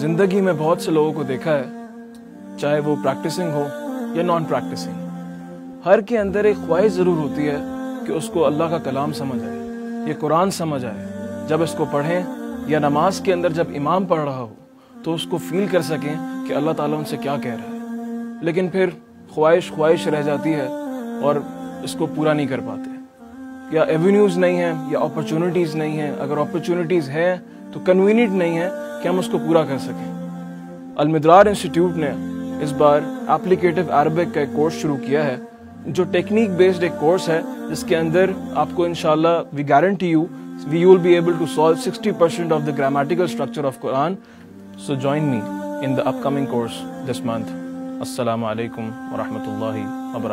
ज़िंदगी में बहुत से लोगों को देखा है, चाहे वो प्रैक्टिसिंग हो या नॉन प्रैक्टिसिंग हर के अंदर एक ख्वाहिश ज़रूर होती है कि उसको अल्लाह का कलाम समझ आए, ये कुरान समझ आए। जब इसको पढ़ें या नमाज़ के अंदर जब इमाम पढ़ रहा हो तो उसको फील कर सकें कि अल्लाह ताला उनसे क्या कह रहा है। लेकिन फिर ख्वाहिश ख्वाहिश रह जाती है और इसको पूरा नहीं कर पाते। या एवेन्यूज़ नहीं है, या अपॉर्चुनिटीज़ नहीं है। अगर अपॉर्चुनिटीज़ है तो कन्वीनियंट नहीं है कि हम उसको पूरा कर सकें। अलमिद्रार इंस्टीट्यूट ने इस बार एप्लीकेटिव अरबिक का एक कोर्स शुरू किया है, जो टेक्निक बेस्ड एक कोर्स है, जिसके अंदर आपको इनशाला we guarantee you we will be able to solve 60 percent of the grammatical structure of Quran so join me in the upcoming course this month अस्सलाम वालेकुम व